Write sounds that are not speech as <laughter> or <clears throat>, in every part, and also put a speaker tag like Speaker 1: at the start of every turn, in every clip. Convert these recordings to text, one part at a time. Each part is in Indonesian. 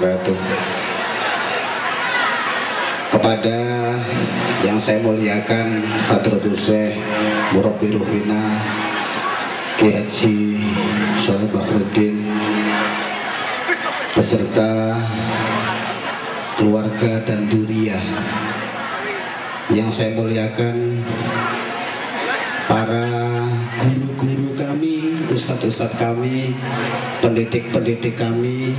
Speaker 1: wabarakatuh. Kepada yang saya muliakan Hadratul Syekh Murabbi Ruhina Ki Haji Soleh Bakruddin beserta keluarga dan duriah yang saya muliakan para guru-guru kami, ustadz-ustadz kami, pendidik-pendidik kami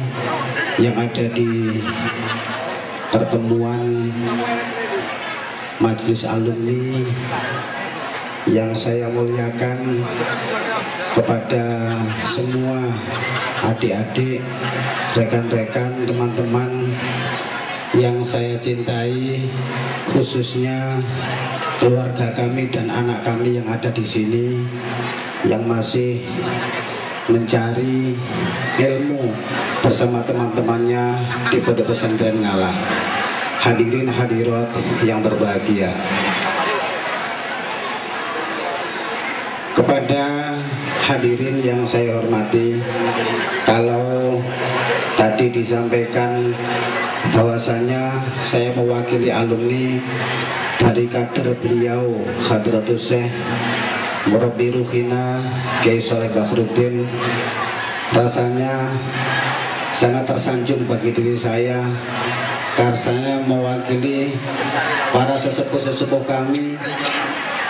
Speaker 1: yang ada di pertemuan majelis alumni yang saya muliakan kepada semua adik-adik, rekan-rekan, teman-teman yang saya cintai khususnya keluarga kami dan anak kami yang ada di sini yang masih mencari ilmu bersama teman-temannya di Pondok Pesantren Ngalah. Hadirin hadirat yang berbahagia. Kepada hadirin yang saya hormati, kalau tadi disampaikan bahwasanya saya mewakili alumni dari kader beliau Hadratus Syekh Murabi Ruhina Kiai Soleh Bakruddin rasanya sangat tersanjung bagi diri saya karena saya mewakili para sesepuh-sesepuh kami.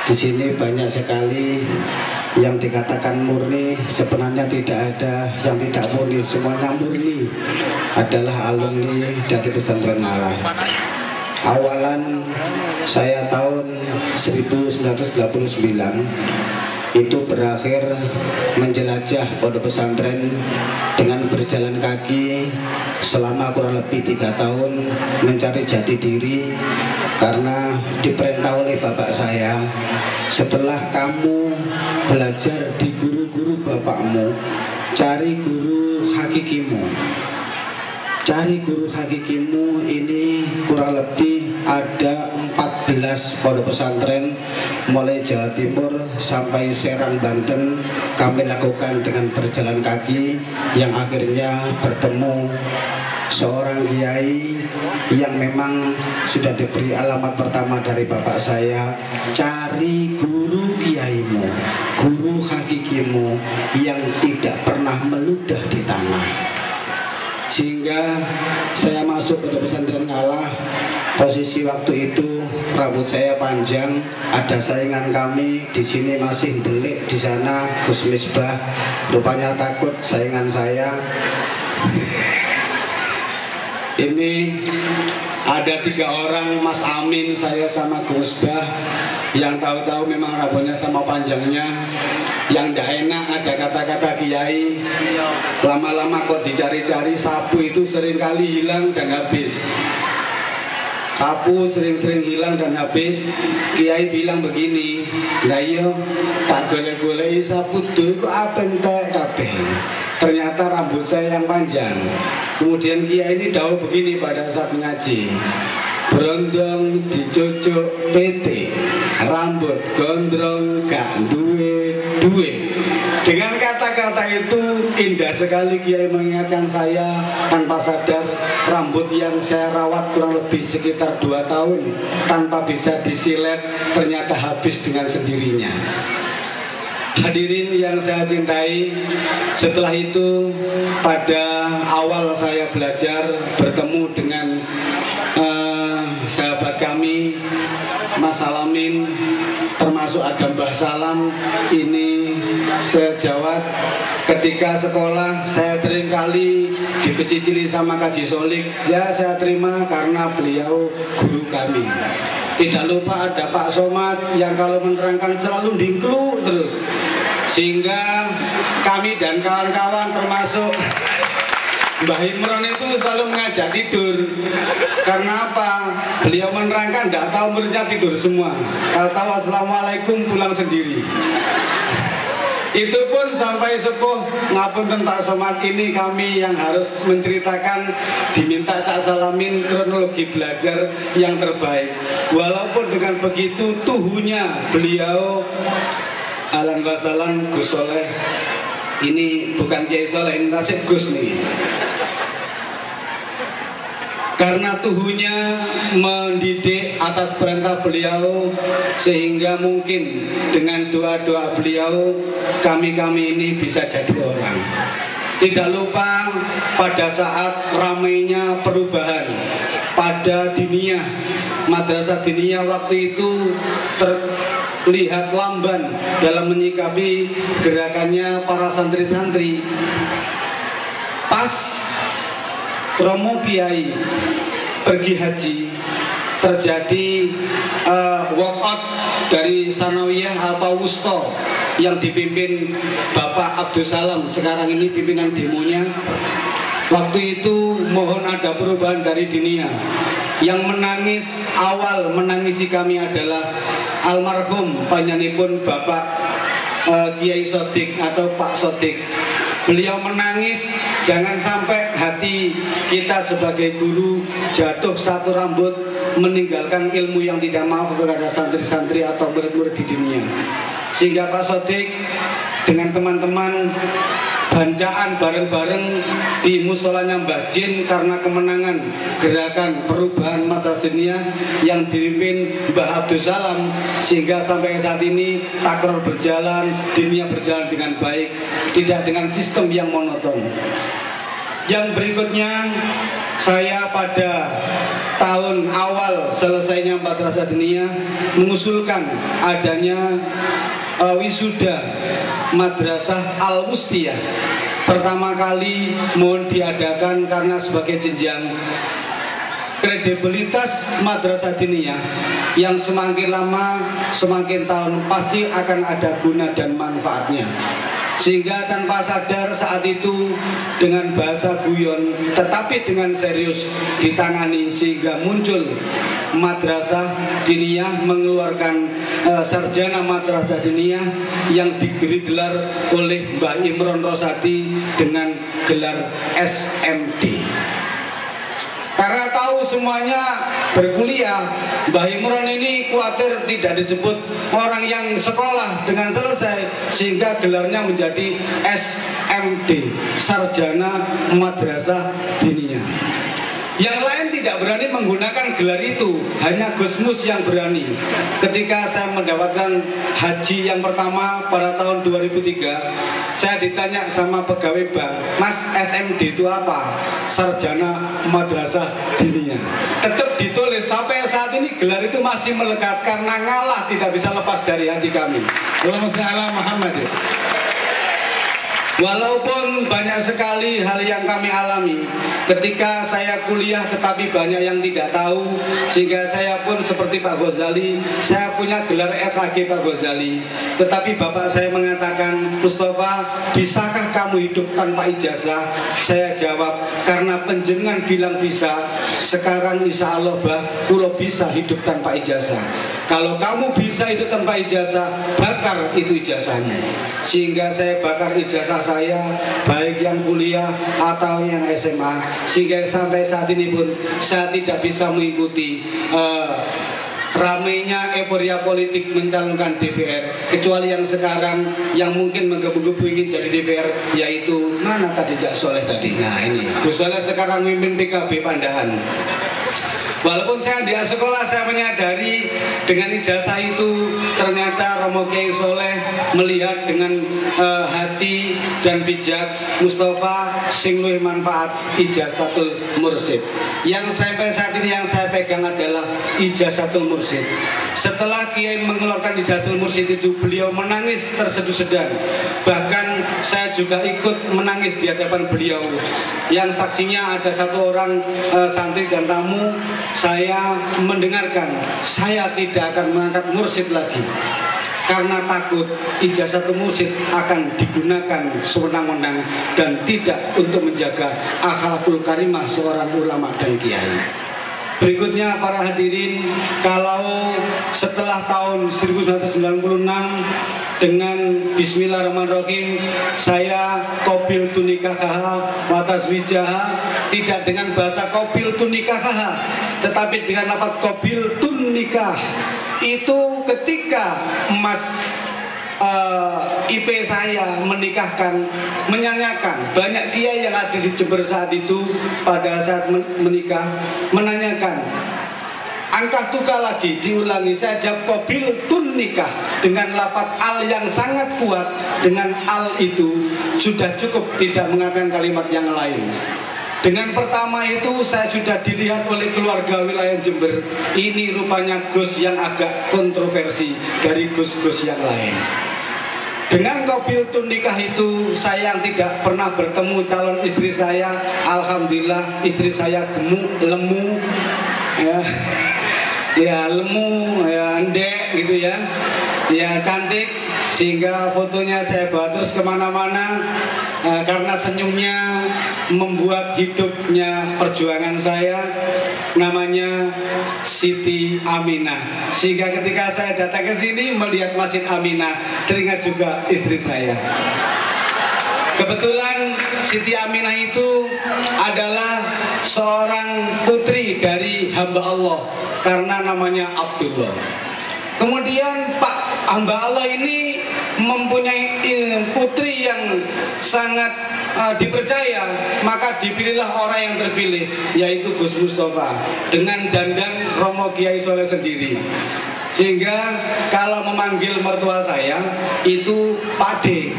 Speaker 1: Di sini banyak sekali yang dikatakan murni sebenarnya tidak ada yang tidak murni. Semuanya murni adalah alumni dari pesantren Malah awalan saya tahun 1989 itu berakhir menjelajah pondok pesantren dengan berjalan kaki selama kurang lebih tiga tahun mencari jati diri karena diperintah oleh bapak saya. Setelah kamu belajar di guru-guru bapakmu cari guru hakikimu cari guru hakikimu ini kurang lebih ada 14 pondok pesantren mulai Jawa Timur sampai Serang Banten kami lakukan dengan berjalan kaki yang akhirnya bertemu seorang kiai yang memang sudah diberi alamat pertama dari bapak saya cari guru kiaimu guru hakikimu yang tidak pernah meludah sehingga saya masuk ke pesantren ngalah posisi waktu itu rambut saya panjang ada saingan kami di sini masih delik di sana Gus Misbah. Rupanya takut saingan saya ini ada tiga orang Mas Amin saya sama Gus Bah. Yang tahu-tahu memang rambutnya sama panjangnya. Yang tidak enak ada kata-kata kiai. Lama-lama kok dicari-cari sapu itu sering kali hilang dan habis. Sapu sering-sering hilang dan habis. Kiai bilang begini lah iya tak golek-golek sapu tuh kok apa entek kabeh ternyata rambut saya yang panjang. Kemudian kiai ini tahu begini pada saat mengaji berondong dicucuk PT rambut gondrong gak duwe duwe. Dengan kata-kata itu indah sekali Kiai mengingatkan saya tanpa sadar rambut yang saya rawat kurang lebih sekitar dua tahun tanpa bisa disilet ternyata habis dengan sendirinya. Hadirin yang saya cintai, setelah itu pada awal saya belajar bertemu dengan uh, sahabat kami Mas Salamin termasuk ada Mbah Salam ini sejawat. Ketika sekolah saya sering kali dipecicili sama Kaji Solik. Ya saya terima karena beliau guru kami. Tidak lupa ada Pak Somad yang kalau menerangkan selalu dingklu terus sehingga kami dan kawan-kawan termasuk Mbah Imron itu selalu mengajak tidur Karena apa? Beliau menerangkan tidak tahu muridnya tidur semua Kalau tahu Assalamualaikum pulang sendiri itu pun sampai sepuh ngapun Pak Somad ini kami yang harus menceritakan diminta Cak Salamin kronologi belajar yang terbaik. Walaupun dengan begitu tuhunya beliau Alan Wasalan Gus Soleh. Ini bukan Kiai Soleh ini nasib Gus nih. Karena tuhunya mendidik atas perintah beliau sehingga mungkin dengan doa-doa beliau kami-kami ini bisa jadi orang. Tidak lupa pada saat ramainya perubahan pada dunia madrasah dunia waktu itu terlihat lamban dalam menyikapi gerakannya para santri-santri. Pas Romo Kiai pergi haji terjadi uh, walkout dari Sanawiyah atau Wusto yang dipimpin Bapak Abdul Salam. Sekarang ini pimpinan demonya. Waktu itu mohon ada perubahan dari dunia yang menangis awal menangisi kami adalah almarhum panyanipun Bapak uh, Kiai Sodik atau Pak Sodik Beliau menangis, jangan sampai hati kita sebagai guru jatuh satu rambut meninggalkan ilmu yang tidak mau kepada santri-santri atau murid-murid dunia. Sehingga Pak Sodik dengan teman-teman bancaan bareng-bareng di musolanya Mbak Jin karena kemenangan gerakan perubahan madrasah yang dipimpin Mbah Abdul Salam sehingga sampai saat ini takror berjalan, dunia berjalan dengan baik, tidak dengan sistem yang monoton. Yang berikutnya saya pada tahun awal selesainya madrasah dunia mengusulkan adanya uh, wisuda Madrasah Al Mustiyah pertama kali mohon diadakan karena sebagai jenjang kredibilitas madrasah diniyah yang semakin lama semakin tahun pasti akan ada guna dan manfaatnya sehingga tanpa sadar saat itu dengan bahasa guyon tetapi dengan serius ditangani sehingga muncul madrasah diniyah mengeluarkan uh, sarjana madrasah diniyah yang diberi gelar oleh Mbah Imron Rosati dengan gelar SMD karena tahu semuanya berkuliah Mbah Imron ini khawatir tidak disebut orang yang sekolah dengan selesai Sehingga gelarnya menjadi SMD Sarjana Madrasah Diniyah yang lain tidak berani menggunakan gelar itu, hanya Gusmus yang berani. Ketika saya mendapatkan haji yang pertama pada tahun 2003, saya ditanya sama pegawai bank, Mas SMD itu apa? Sarjana Madrasah Diniyah. Tetap ditulis sampai saat ini gelar itu masih melekat karena ngalah tidak bisa lepas dari hati kami. Allahumma Muhammad. Walaupun banyak sekali hal yang kami alami ketika saya kuliah tetapi banyak yang tidak tahu sehingga saya pun seperti Pak Ghazali saya punya gelar SAG Pak Ghazali. Tetapi bapak saya mengatakan Mustafa bisakah kamu hidup tanpa ijazah? Saya jawab karena penjenengan bilang bisa sekarang insya Allah bah kulo bisa hidup tanpa ijazah kalau kamu bisa itu tanpa ijazah, bakar itu ijazahnya. Sehingga saya bakar ijazah saya, baik yang kuliah atau yang SMA. Sehingga sampai saat ini pun saya tidak bisa mengikuti uh, ramainya euforia politik mencalonkan DPR kecuali yang sekarang yang mungkin menggebu-gebu ingin jadi DPR yaitu mana tadi Cak Soleh tadi nah ini Gus Soleh sekarang memimpin PKB Pandahan Walaupun saya di sekolah saya menyadari dengan ijazah itu ternyata Romo Kiai Soleh melihat dengan uh, hati dan bijak Mustafa sing manfaat ijazatul mursid. Yang sampai saat ini yang saya pegang adalah ijazatul mursid. Setelah Kiai mengeluarkan ijazatul mursid itu beliau menangis terseduh-sedan. Bahkan saya juga ikut menangis di hadapan beliau. Yang saksinya ada satu orang uh, santri dan tamu saya mendengarkan saya tidak akan mengangkat mursid lagi karena takut ijazah mursid akan digunakan sewenang-wenang dan tidak untuk menjaga akhlakul karimah seorang ulama dan kiai. Berikutnya para hadirin, kalau setelah tahun 1996 dengan Bismillahirrahmanirrahim saya kobil tunikah watas wijaha tidak dengan bahasa kobil tunikah tetapi dengan lafaz kobil tunikah itu ketika emas uh, eh, IP saya menikahkan, menyanyikan banyak kiai yang ada di Jember saat itu pada saat menikah menanyakan angka tuka lagi? Diulangi jawab kobil tun nikah dengan lapat al yang sangat kuat. Dengan al itu sudah cukup tidak mengatakan kalimat yang lain. Dengan pertama itu saya sudah dilihat oleh keluarga wilayah Jember. Ini rupanya Gus yang agak kontroversi dari Gus-Gus yang lain dengan kopi nikah itu saya yang tidak pernah bertemu calon istri saya. Alhamdulillah istri saya gemuk, lemu ya, ya lemu, ya endek gitu ya. Ya cantik. Sehingga fotonya saya bawa terus ke mana-mana uh, karena senyumnya membuat hidupnya perjuangan saya. Namanya Siti Aminah sehingga ketika saya datang ke sini melihat Masjid Aminah teringat juga istri saya Kebetulan Siti Aminah itu adalah seorang putri dari hamba Allah karena namanya Abdullah. Kemudian Pak hamba Allah ini mempunyai putri yang sangat uh, dipercaya maka dipilihlah orang yang terpilih yaitu Gus Mustafa dengan dandan Romo Kiai Soleh sendiri. Sehingga kalau memanggil mertua saya itu Pak D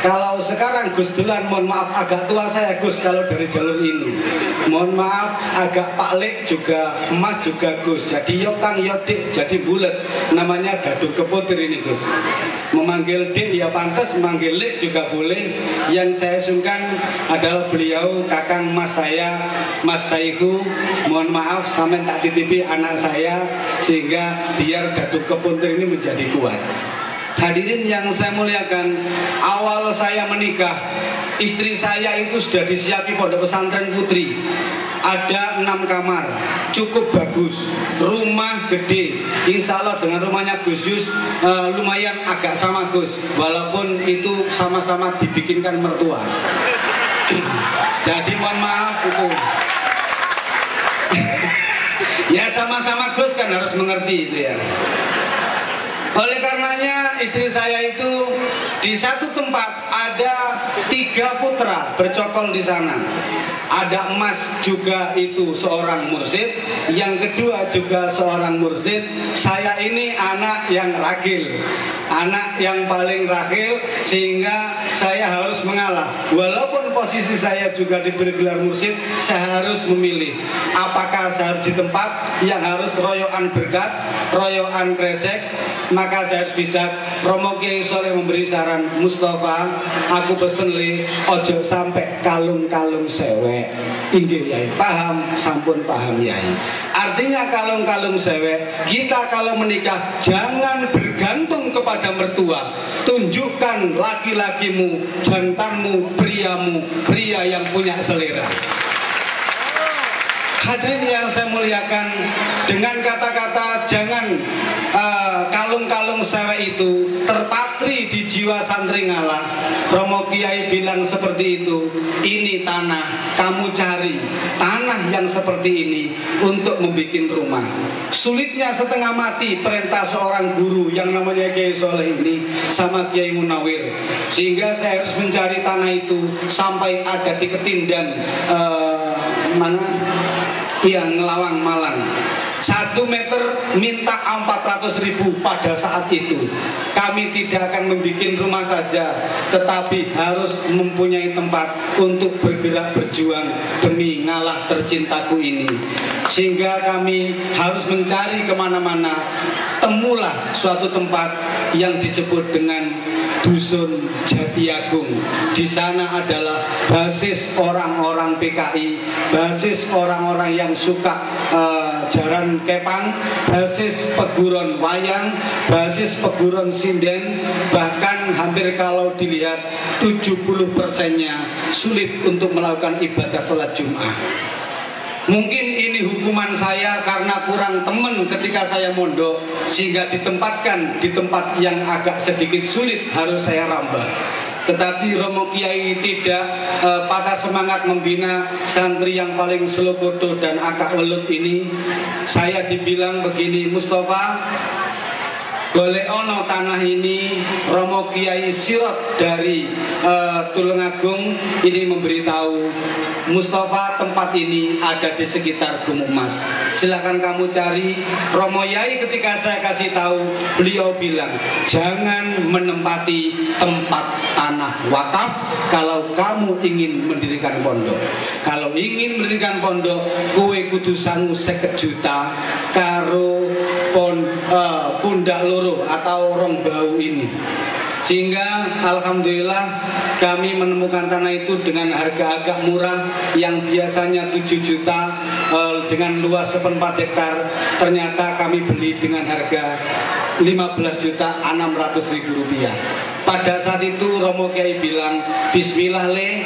Speaker 1: kalau sekarang Gus Dulan mohon maaf agak tua saya Gus kalau dari jalur ini. Mohon maaf agak Pak Lek juga emas juga Gus. Jadi Yokang Yodik jadi bulat. Namanya dadu keputir ini Gus. Memanggil Dik ya pantas, memanggil Lek juga boleh. Yang saya sungkan adalah beliau kakang mas saya Mas Saihu. Mohon maaf sampai tak titipi anak saya sehingga biar dadu keputir ini menjadi kuat. Hadirin yang saya muliakan, awal saya menikah, istri saya itu sudah disiapi pondok pesantren putri. Ada enam kamar, cukup bagus, rumah gede. Insya Allah dengan rumahnya Gus Yus uh, lumayan agak sama Gus, walaupun itu sama-sama dibikinkan mertua. <clears throat> Jadi mohon maaf itu. <laughs> ya sama-sama Gus kan harus mengerti itu ya. Oleh karenanya istri saya itu di satu tempat ada tiga putra bercokol di sana. Ada emas juga itu seorang mursid, yang kedua juga seorang mursid. Saya ini anak yang ragil, anak yang paling ragil sehingga saya harus mengalah. Walaupun posisi saya juga diberi gelar mursid, saya harus memilih. Apakah saya harus di tempat yang harus royoan berkat, royoan kresek, maka saya harus bisa. Romo Kiai memberi saran Mustafa aku pesen li ojo sampai kalung-kalung sewe inggih yai. Paham? Sampun paham yai. Artinya kalung-kalung sewe kita kalau menikah jangan bergantung kepada mertua tunjukkan laki-lakimu jantanmu priamu pria yang punya selera. Hadirin yang saya muliakan dengan kata-kata jangan uh, kalung-kalung sewe itu terpatri di jiwa santri ngalah. Romo Kiai bilang seperti itu. Ini tanah kamu cari tanah yang seperti ini untuk membuat rumah. Sulitnya setengah mati perintah seorang guru yang namanya Kiai Soleh ini sama Kiai Munawir. Sehingga saya harus mencari tanah itu sampai ada di ketindan uh, mana yang ngelawang Malang satu meter minta 400 ribu pada saat itu. Kami tidak akan membuat rumah saja tetapi harus mempunyai tempat untuk bergerak berjuang demi ngalah tercintaku ini. Sehingga kami harus mencari ke mana-mana. Temulah suatu tempat yang disebut dengan Dusun Jatiagung. Di sana adalah basis orang-orang PKI, basis orang-orang yang suka uh, jaran kepang, basis peguron wayang, basis peguron sinden, bahkan hampir kalau dilihat 70 persennya sulit untuk melakukan ibadah sholat Jumat. Mungkin ini hukuman saya karena kurang teman ketika saya mondok sehingga ditempatkan di tempat yang agak sedikit sulit harus saya rambah. Tetapi Romo Kiai tidak e, pada semangat membina santri yang paling selokoto dan agak welut ini. Saya dibilang begini, Mustafa, boleh ono tanah ini Romo Kiai Sirot dari uh, Tulungagung ini memberitahu Mustafa tempat ini ada di sekitar Gumuk Mas. Silakan kamu cari Romo Yai ketika saya kasih tahu beliau bilang jangan menempati tempat tanah wakaf kalau kamu ingin mendirikan pondok. Kalau ingin mendirikan pondok, kue kudu sangu seket karo pon uh, pundak loro atau rong bau ini. Sehingga Alhamdulillah kami menemukan tanah itu dengan harga agak murah yang biasanya 7 juta uh, dengan luas seperempat hektar. Ternyata kami beli dengan harga 15 juta 600 ribu rupiah. Pada saat itu Romo Kiai bilang Bismillah le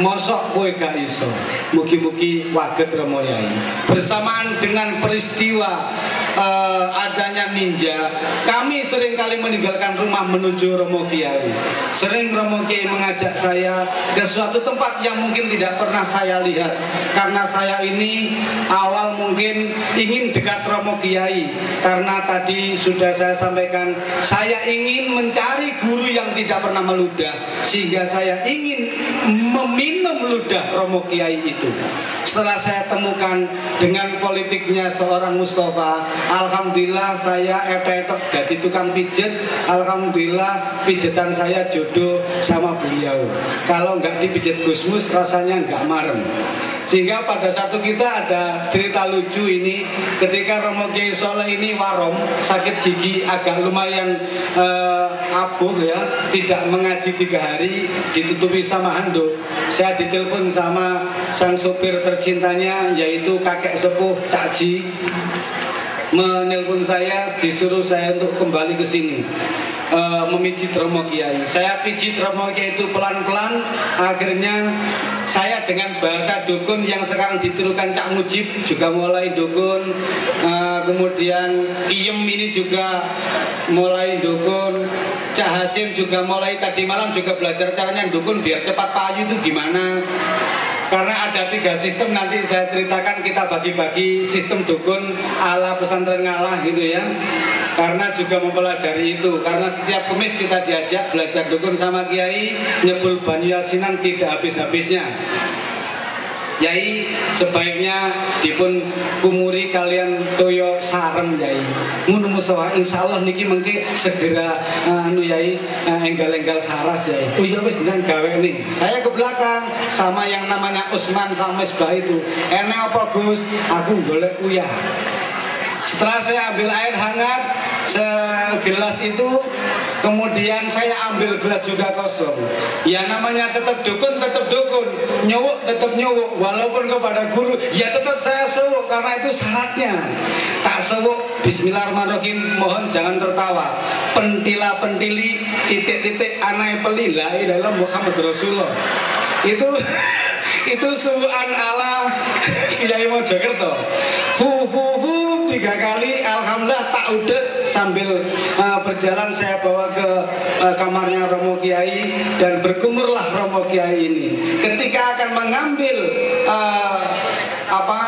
Speaker 1: mosok kue gak iso. Mugi-mugi waget Romo Yai bersamaan dengan peristiwa uh, adanya ninja kami sering kali meninggalkan rumah menuju Romo Kiai. Sering Romo Kiai mengajak saya ke suatu tempat yang mungkin tidak pernah saya lihat. Karena saya ini awal mungkin ingin dekat Romo Kiai. Karena tadi sudah saya sampaikan saya ingin mencari guru yang tidak pernah meludah sehingga saya ingin meminum ludah Romo Kiai itu setelah saya temukan dengan politiknya seorang Mustafa Alhamdulillah saya etok-etok jadi tukang pijet. Alhamdulillah pijetan saya jodoh sama beliau. Kalau nggak dipijet Gusmus rasanya nggak marem sehingga pada satu kita ada cerita lucu ini. Ketika Romo Kiai Soleh ini warom sakit gigi agak lumayan uh, abuh ya tidak mengaji tiga hari ditutupi sama handuk. Saya ditelepon sama sang sopir tercintanya yaitu kakek sepuh Cak Ji. Menelpon saya disuruh saya untuk kembali ke sini. Uh, memijit Romo Kiai. Saya pijit Romo Kiai itu pelan-pelan, akhirnya saya dengan bahasa dukun yang sekarang ditirukan Cak Mujib juga mulai dukun, uh, kemudian Kiem ini juga mulai dukun, Cak Hasim juga mulai tadi malam juga belajar caranya dukun biar cepat payu itu gimana. Karena ada tiga sistem nanti saya ceritakan kita bagi-bagi sistem dukun ala pesantren ngalah gitu ya karena juga mempelajari itu karena setiap kemis kita diajak belajar dukun sama kiai nyebul banyu yasinan tidak habis-habisnya Yai sebaiknya dipun kumuri kalian toyo sarem Yai. Ngono musawa insyaallah niki mengke segera uh, anu Yai uh, enggal-enggal saras Yai. Oh iya wis gawe nih. Saya ke belakang sama yang namanya Usman sama Misbah itu. Enak apa Gus? Aku golek uyah. Setelah saya ambil air hangat segelas itu Kemudian saya ambil gelas juga kosong. Ya namanya tetap dukun, tetap dukun. Nyowok, tetap nyowok. Walaupun kepada guru, ya tetap saya sewuk karena itu syaratnya. Tak sewuk, Bismillahirrahmanirrahim. Mohon jangan tertawa. Pentila pentili, titik-titik anai pelila dalam Muhammad Rasulullah. Itu <laughs> itu suan ala <laughs> Kiai Mojokerto. Fu fu fu tiga kali alhamdulillah tak udah sambil uh, berjalan saya bawa ke uh, kamarnya Romo Kiai dan berkumurlah Romo Kiai ini ketika akan mengambil uh, apa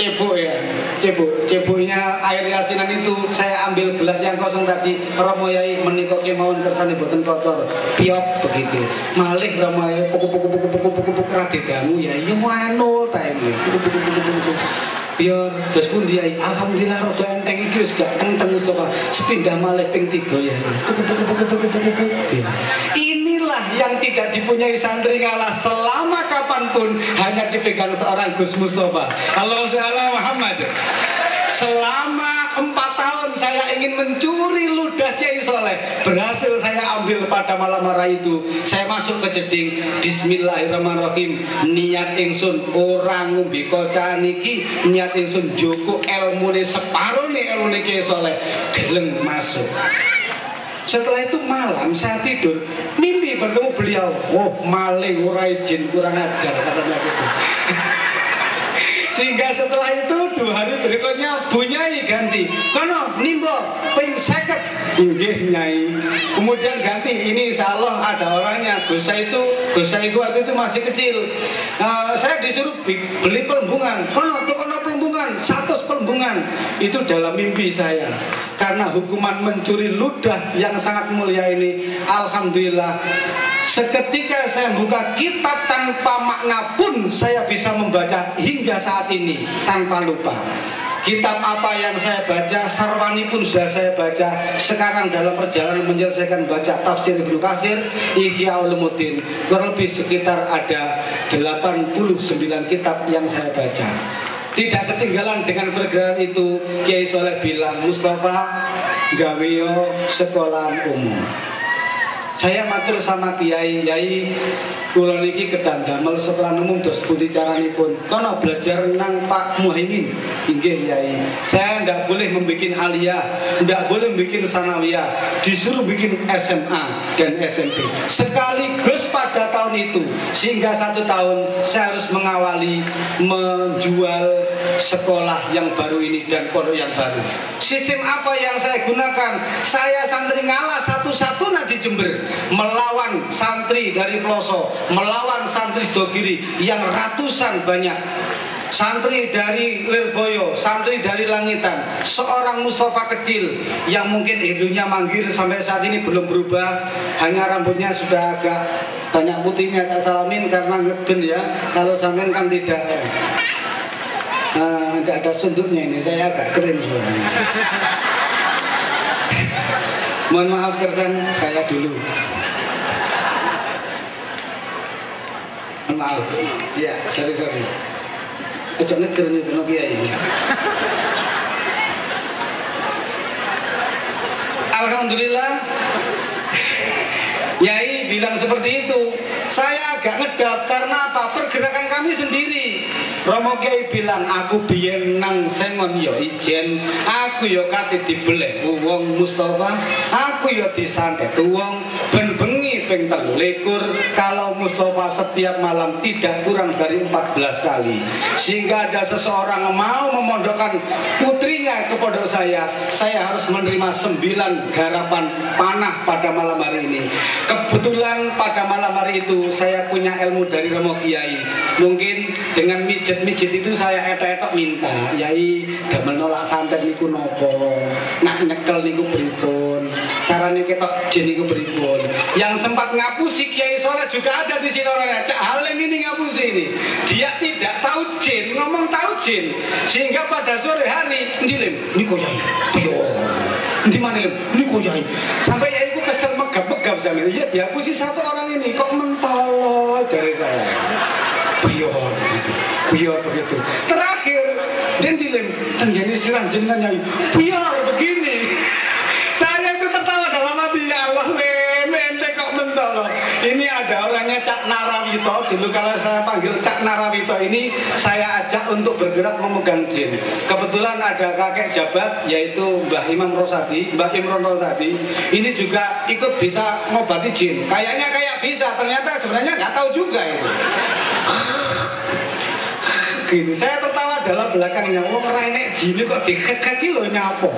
Speaker 1: cebok ya cebok ceboknya air yasinan itu saya ambil gelas yang kosong tadi Romo Yai menikok kemauan kersane boten kotor piop begitu malih Romo Yai pukul pukul pukul pukul pukul pukul raditamu ya yo anu ta iki pukul pukul pukul pukul Pior, terus pun dia alhamdulillah rodo enteng wis gak kenteng Mustafa. Sepindah malih ping 3 ya. Pukul. Inilah yang tidak dipunyai santri ngalah selama kapan pun hanya dipegang seorang Gus Mustafa. Allah Muhammad. Selama empat ingin mencuri ludah Kiai Soleh. Berhasil saya ambil pada malam hari itu. Saya masuk ke jeding. Bismillahirrahmanirrahim. Niat ingsun orang ngumbi koca niki. Niat ingsun joko ilmu ini separuh nih ilmu Kiai Soleh. Geleng masuk. Setelah itu malam saya tidur. Mimpi bertemu beliau. Oh maling urai jin kurang ajar katanya gitu <laughs> sehingga setelah itu dua hari berikutnya bunyai ganti. Kono nimbo ping seket. Nggih nyai. Kemudian ganti ini insya ada orangnya. Gusa itu Gusa itu waktu itu masih kecil. Uh, saya disuruh beli pelembungan. Kono tuh pelembungan satu pelembungan itu dalam mimpi saya. Karena hukuman mencuri ludah yang sangat mulia ini, alhamdulillah Seketika saya buka kitab tanpa makna pun saya bisa membaca hingga saat ini tanpa lupa. Kitab apa yang saya baca, Sarwani pun sudah saya baca. Sekarang dalam perjalanan menyelesaikan baca tafsir Ibnu Kasir, Ihya Ulumuddin, kurang lebih sekitar ada 89 kitab yang saya baca. Tidak ketinggalan dengan pergerakan itu, Kiai Soleh bilang, Mustafa, gaweyo sekolah umum. Saya matur sama Kiai, Kiai kula niki kedan damel setelah umum dos pundi caranipun. Kono belajar nang Pak Muhaimin. Inggih Kiai. Saya ndak boleh membuat aliyah, ndak boleh membuat sanawiyah, disuruh bikin SMA dan SMP. Sekaligus pada tahun itu sehingga satu tahun saya harus mengawali menjual sekolah yang baru ini dan pondok yang baru. Sistem apa yang saya gunakan? Saya santri ngalah satu-satu di Jember melawan santri dari Peloso, melawan santri Sidogiri yang ratusan banyak santri dari Lirboyo, santri dari Langitan, seorang Mustafa kecil yang mungkin hidungnya manggil sampai saat ini belum berubah, hanya rambutnya sudah agak banyak putihnya saya salamin karena ngeden ya, kalau sampean kan tidak ya. Nah, tidak ada sundutnya ini, saya agak keren suaranya. <laughs> Mohon maaf tersan saya dulu. maaf ya sorry sorry ojo ngejer kiai Alhamdulillah. Yai bilang seperti itu. Saya agak ngedap karena apa? Pergerakan kami sendiri. Romo Kiai bilang aku biyen nang sengon yo ijen. Aku yo kate dibelek wong Mustafa. Aku yo disantet wong ben ping likur kalau Mustafa setiap malam tidak kurang dari 14 kali. Sehingga ada seseorang mau memondokkan putrinya ke saya saya harus menerima sembilan garapan panah pada malam hari ini. Kebetulan pada malam hari itu saya punya ilmu dari Romo Kiai. Mungkin dengan mijet-mijet itu saya etok-etok minta Yai gak menolak santet niku nopo? Nak nyekel niku berikun caranya ketok jen niku berikun yang sempat ngapusi Kiai Soleh juga ada di sini orangnya. Cak Halim ini ngapusi ini. Dia tidak tahu jin, ngomong tahu jin. Sehingga pada sore hari, njilim, ini kok yai, ayo. Di mana? Ini kok. Sampai yai ku kesel megap-megap sama Iya dihapusi satu orang ini. Kok mentolo jari saya. Biar begitu. Biar begitu. Terakhir, dan dilim, tenggini silang jenengan yai. Biar begini. Saya itu tertawa dalam hati ya Allah loh. Ini ada orangnya Cak Narawito. Dulu kalau saya panggil Cak Narawito ini saya ajak untuk bergerak memegang jin. Kebetulan ada kakek jabat yaitu Mbah Imam Rosadi, Mbah Imron Rosadi. Ini juga ikut bisa ngobati jin. Kayaknya kayak bisa, ternyata sebenarnya nggak tahu juga itu. Gini, saya tertawa dalam belakangnya. Oh, ini jin kok dikekeki loh nyapo.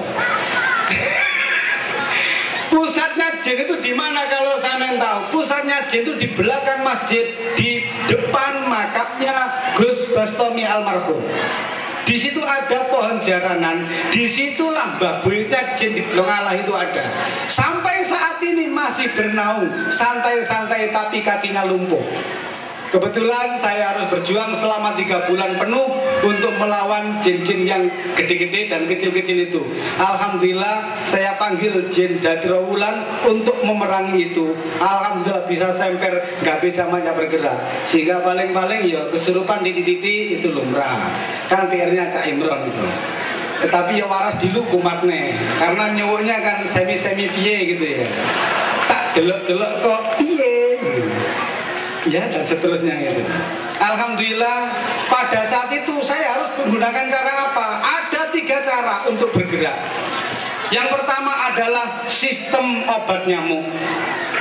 Speaker 1: Pusatnya jin itu di mana kalau saya tahu? Pusatnya jin itu di belakang masjid, di depan makapnya Gus Bastomi almarhum. Di situ ada pohon jaranan, di situlah babuitnya jin di Allah itu ada. Sampai saat ini masih bernaung, santai-santai tapi kakinya lumpuh. Kebetulan saya harus berjuang selama tiga bulan penuh untuk melawan jin-jin yang gede-gede dan kecil-kecil itu. Alhamdulillah saya panggil jin Dadrawulan untuk memerangi itu. Alhamdulillah bisa semper, nggak bisa banyak bergerak. Sehingga paling-paling ya kesurupan di titik itu lumrah. Kan PR-nya Cak Imron itu. Tetapi ya waras dulu kumatnya karena nyuwuknya kan semi-semi piye gitu ya. Tak delok-delok kok ya dan seterusnya gitu. Alhamdulillah pada saat itu saya harus menggunakan cara apa? Ada tiga cara untuk bergerak. Yang pertama adalah sistem obat nyamuk.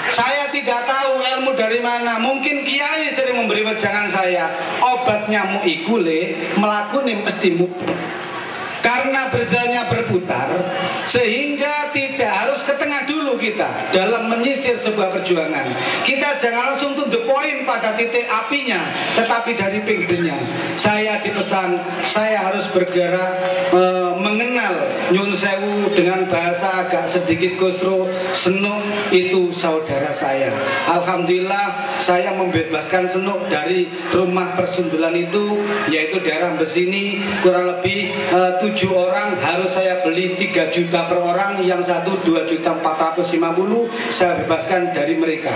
Speaker 1: Saya tidak tahu ilmu dari mana. Mungkin kiai sering memberi wejangan saya. Obat nyamuk ikule melakukan mesti karena berjalannya berputar sehingga setengah dulu kita dalam menyisir sebuah perjuangan. Kita jangan langsung to the pada titik apinya, tetapi dari pinggirnya. Saya dipesan, saya harus bergerak e, mengenal Nyun Sewu dengan bahasa agak sedikit kusro, senuk itu saudara saya. Alhamdulillah saya membebaskan senuk dari rumah persundulan itu, yaitu daerah Besini kurang lebih e, tujuh orang harus saya beli 3 juta per orang, yang satu 2 juta 450 saya bebaskan dari mereka.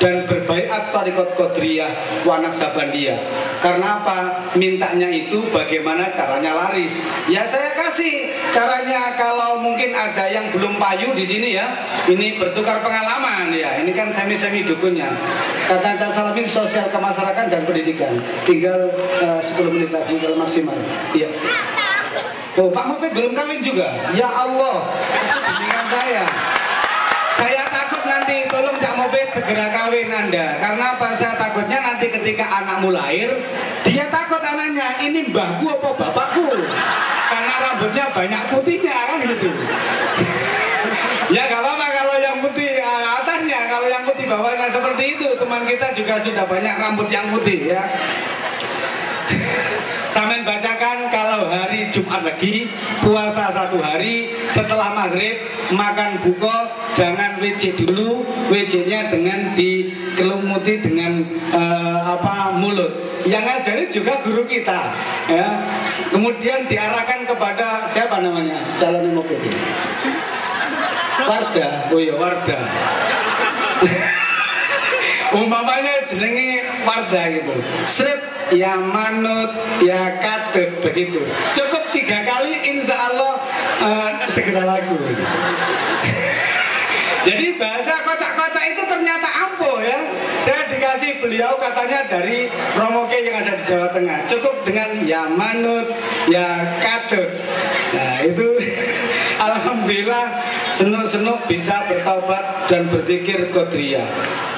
Speaker 1: Dan berbaikat tarikot kodriyah wanak sabandia karena apa? Mintanya itu bagaimana caranya laris. Ya saya kasih caranya kalau mungkin ada yang belum payu di sini ya. Ini bertukar pengalaman ya. Ini kan semi semi dukunnya. Kata Cak Salamin sosial kemasyarakatan dan pendidikan. Tinggal uh, 10 menit lagi kalau maksimal. Iya. Oh, Pak Mufid belum kawin juga? Ya Allah, dengan saya. Nanti, tolong Cak Mufid segera kawin Anda. Karena apa? Saya takutnya nanti ketika anakmu lahir, dia takut anaknya, ini mbahku apa bapakku? Karena rambutnya banyak putihnya kan gitu. ya gak apa-apa kalau yang putih ah, atasnya, kalau yang putih bawahnya seperti itu. Teman kita juga sudah banyak rambut yang putih ya. Samen bacakan kalau hari Jumat lagi puasa satu hari setelah maghrib makan buko jangan WC dulu WC-nya dengan dikelumuti dengan uh, apa mulut. Yang ngajari juga guru kita ya. Kemudian diarahkan kepada siapa namanya? Calon mobil. Warda oh iya Warda <laughs> umpamanya jenenge Warda gitu strip ya manut, ya katut begitu. Cukup tiga kali, insya Allah uh, segera lagu. <laughs> Jadi bahasa kocak-kocak itu ternyata ampuh ya. Saya dikasih beliau katanya dari Romoke yang ada di Jawa Tengah. Cukup dengan ya manut, ya katut. Nah itu <laughs> Alhamdulillah senuk-senuk bisa bertaubat dan berpikir kodria.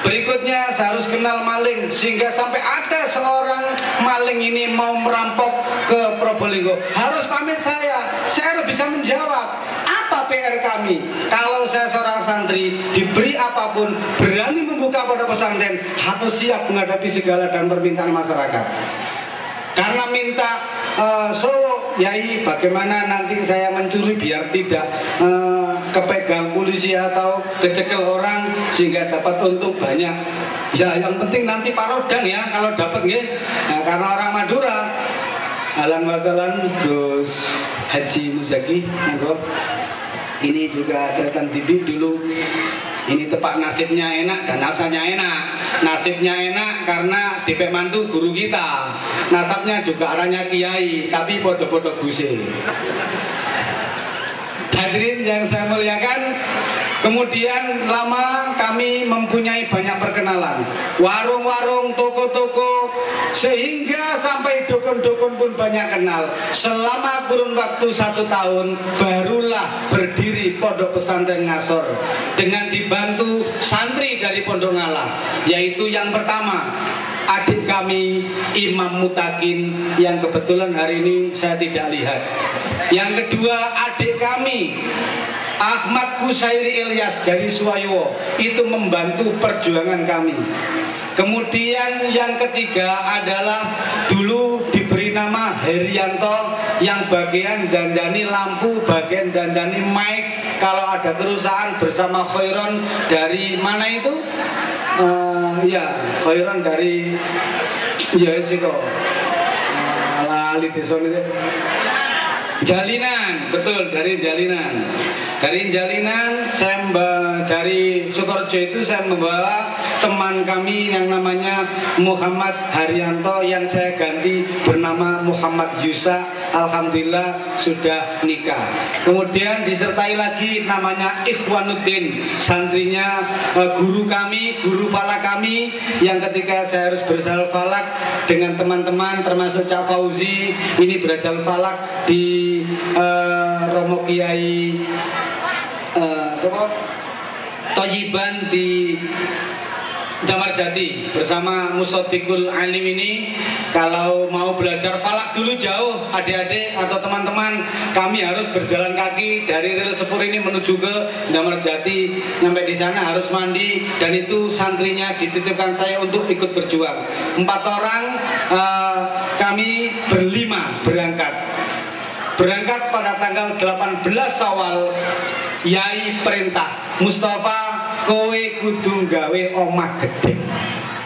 Speaker 1: Berikutnya harus kenal maling sehingga sampai ada seorang maling ini mau merampok ke Probolinggo harus pamit saya. Saya harus bisa menjawab apa PR kami. Kalau saya seorang santri diberi apa pun berani membuka pada pesantren harus siap menghadapi segala dan permintaan masyarakat. Karena minta uh, so yai bagaimana nanti saya mencuri biar tidak uh, kepegang polisi atau kecekel orang sehingga dapat untung banyak. Ya yang penting nanti parodang ya kalau dapat ya. Nah, karena orang Madura. Alan wasalan Gus Haji Muzaki Ini juga kelihatan bibit dulu. Ini tepat nasibnya enak dan nasabnya enak. Nasibnya enak karena DP mantu guru kita. Nasabnya juga arahnya kiai tapi podo-podo guse hadirin yang saya muliakan Kemudian lama kami mempunyai banyak perkenalan. Warung-warung, toko-toko Sehingga sampai dukun-dukun pun banyak kenal. Selama kurun waktu satu tahun Barulah berdiri Pondok Pesantren Ngasor Dengan dibantu santri dari Pondok Ngala Yaitu yang pertama adik kami Imam Mutakin yang kebetulan hari ini saya tidak lihat. Yang kedua adik kami Ahmad Kusairi Ilyas dari Suwayo itu membantu perjuangan kami. Kemudian yang ketiga adalah dulu diberi nama Herianto yang bagian dandani lampu, bagian dandani mic. Kalau ada kerusakan bersama Khairon dari mana itu? Uh, ya, Khairon dari ya sih kok. Uh, lali desa Jalinan, betul dari jalinan. Dari jalinan saya membawa, dari Sukorejo itu saya membawa teman kami yang namanya Muhammad Haryanto yang saya ganti bernama Muhammad Yusa. Alhamdulillah sudah nikah. Kemudian disertai lagi namanya Ikhwanuddin, santrinya eh, guru kami, guru pala kami yang ketika saya harus bersal falak dengan teman-teman termasuk Cak Fauzi ini belajar falak di uh, Romo Kiai uh, Toyiban di Damar Jati bersama Musotikul Alim ini. Kalau mau belajar falak dulu jauh adik-adik atau teman-teman kami harus berjalan kaki dari rel sepur ini menuju ke Damar Jati. Sampai di sana harus mandi dan itu santrinya dititipkan saya untuk ikut berjuang. Empat orang uh, kami berlima berangkat. Berangkat pada tanggal 18 Sawal Yai perintah Mustafa kowe kudu gawe omah gede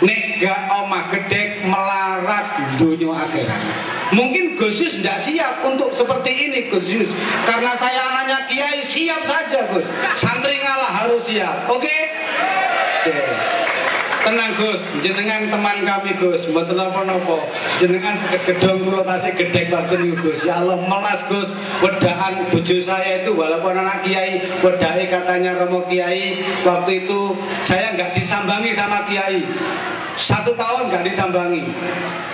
Speaker 1: nek gak omah gede melarat dunia akhirat mungkin Gusus tidak siap untuk seperti ini Gusus karena saya anaknya Kiai siap saja Gus santri ngalah harus siap oke okay? okay. Tenang Gus, jenengan teman kami Gus, mboten napa-napa. Jenengan gedong kula tasih gedhek waktu Gus. Ya Allah melas Gus, wedaan bojo saya itu walaupun anak kiai, wedake katanya Romo Kiai, waktu itu saya nggak disambangi sama kiai. Satu tahun nggak disambangi.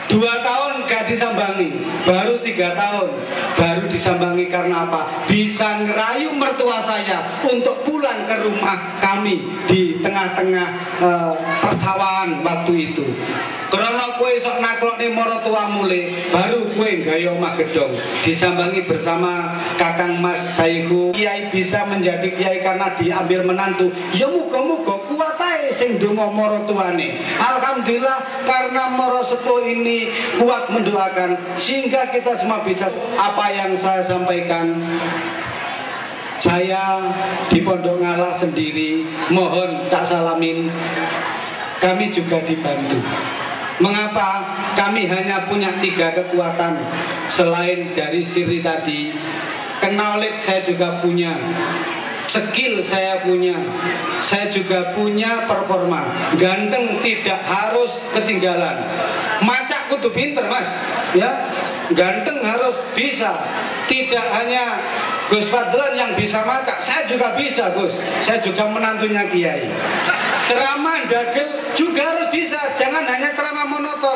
Speaker 1: Dua tahun gak disambangi. Baru tiga tahun. Baru disambangi karena apa? Bisa ngerayu mertua saya Untuk pulang ke rumah kami Di tengah-tengah uh, persawahan waktu itu. Kue sok nih moro tua mule Baru kue gayo omah gedong Disambangi bersama kakang mas Saihu Kiai bisa menjadi kiai karena diambil menantu. Ya muka-muka kuat aja sing dungo moro tuane. Alhamdulillah karena moro sepuh ini kuat mendoakan Sehingga kita semua bisa apa yang saya sampaikan. Saya di Pondok Ngalah sendiri mohon Cak Salamin kami juga dibantu Mengapa kami hanya punya tiga kekuatan selain dari siri tadi? Knowledge saya juga punya, skill saya punya, saya juga punya performa. Ganteng tidak harus ketinggalan. Macak kudu pinter mas, ya. Ganteng harus bisa. Tidak hanya Gus Fadlan yang bisa macak, saya juga bisa Gus. Saya juga menantunya Kiai. Ceramah dagel juga harus bisa, jangan hanya ceramah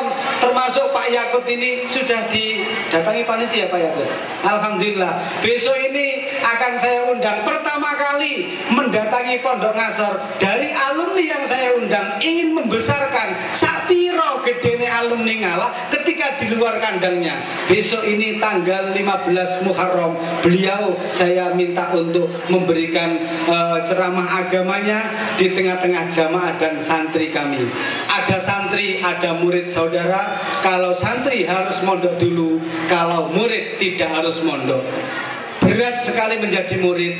Speaker 1: monoton. Termasuk Pak Yakut ini sudah didatangi panitia Pak Yakut. Alhamdulillah. Besok ini akan saya undang pertama kali mendatangi Pondok Ngasor dari alumni yang saya undang ingin membesarkan Satiro gedene alumni ngalah ketika di luar kandangnya. Besok ini tanggal 15 Muharram beliau saya minta untuk memberikan uh, ceramah agamanya di tengah-tengah jamaah dan santri kami. Ada santri, ada murid saudara. Kalau santri harus mondok dulu, kalau murid tidak harus mondok. Berat sekali menjadi murid.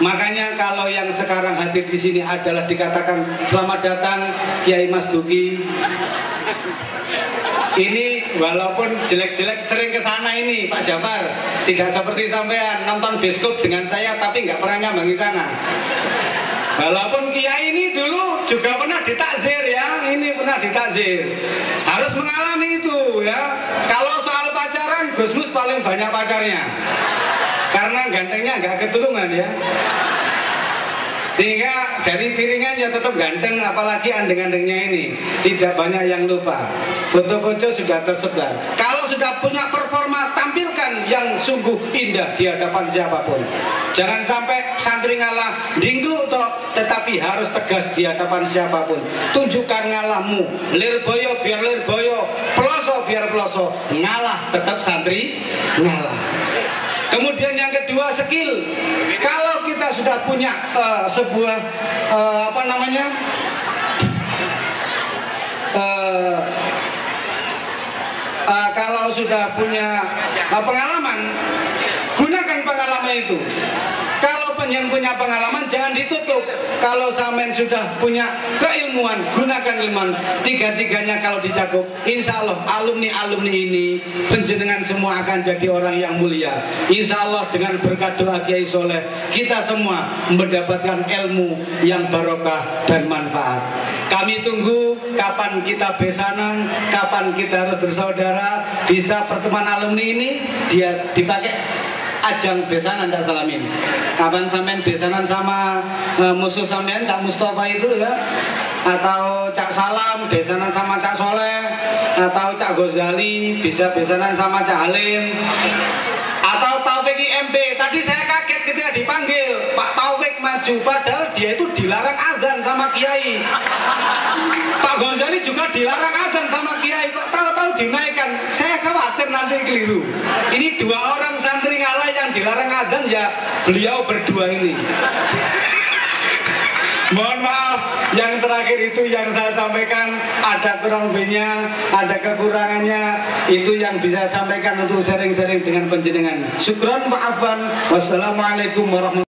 Speaker 1: Makanya kalau yang sekarang hadir di sini adalah dikatakan selamat datang Kiai Mas Duki. Ini walaupun jelek-jelek sering ke sana ini Pak Jafar Tidak seperti sampean nonton bioskop dengan saya tapi nggak pernah nyambangi sana Walaupun kiai ini dulu juga pernah ditakzir ya, ini pernah ditakzir. Harus mengalami itu ya. Kalau soal pacaran, Gusmus paling banyak pacarnya. Karena gantengnya nggak ketulungan ya. Sehingga dari piringan ya tetap ganteng apalagi andeng-andengnya ini. Tidak banyak yang lupa. Foto-foto sudah tersebar. Kalau sudah punya performa tampilkan yang sungguh indah di hadapan siapa pun. Jangan sampai santri ngalah dinglu toh Tetapi harus tegas di hadapan siapa pun. Tunjukkan ngalahmu. Lirboyo biar lirboyo Peloso biar peloso Ngalah tetap santri ngalah Kemudian yang kedua skill. Kalau kita sudah punya uh, sebuah uh, apa namanya uh, uh, kalau sudah punya uh, pengalaman, gunakan pengalaman itu yang punya pengalaman jangan ditutup. Kalau samen sudah punya keilmuan, gunakan ilmuwan. Tiga-tiganya kalau dicakup, insya Allah alumni-alumni ini penjenengan semua akan jadi orang yang mulia. Insya Allah dengan berkat doa Kiai Soleh, kita semua mendapatkan ilmu yang barokah dan manfaat. Kami tunggu kapan kita besanan, kapan kita bersaudara, bisa pertemuan alumni ini dia dipakai ajang besanan Cak Salamin kapan sampean besanan sama uh, musuh sampean Cak Mustafa itu ya atau Cak Salam besanan sama Cak Soleh atau Cak Gozali bisa besanan sama Cak Halim atau Taufik SMP. Tadi saya kaget ketika dipanggil Pak Taufik maju, padahal dia itu dilarang adzan sama Kiai. Pak Gonzali juga dilarang adzan sama Kiai. Kok tahu-tahu dinaikkan? Saya khawatir nanti keliru. Ini dua orang santri ngalah yang dilarang adzan ya beliau berdua ini. <laughs> Mohon maaf, yang terakhir itu yang saya sampaikan ada kurang lebihnya, ada kekurangannya, itu yang bisa sampaikan untuk sering-sering dengan penjenengan. Syukron maafan. Wassalamualaikum warahmatullahi